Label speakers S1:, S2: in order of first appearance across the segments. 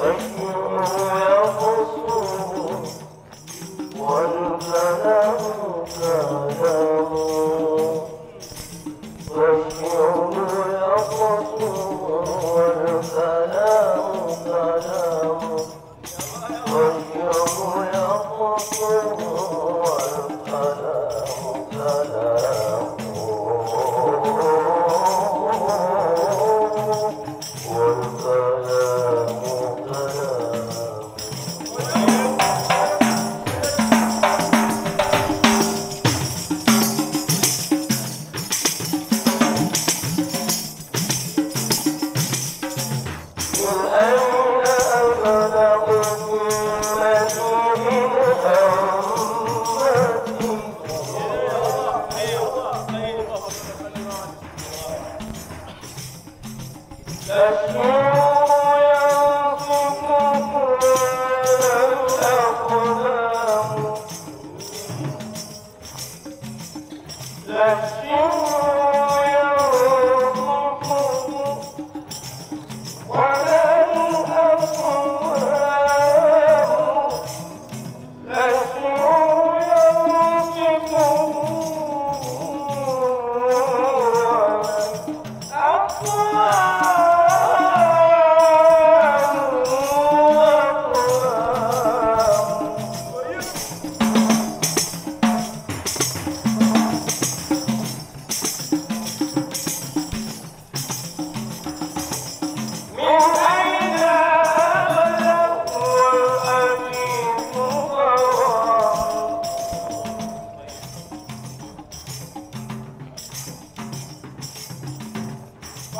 S1: Música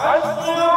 S1: 말씀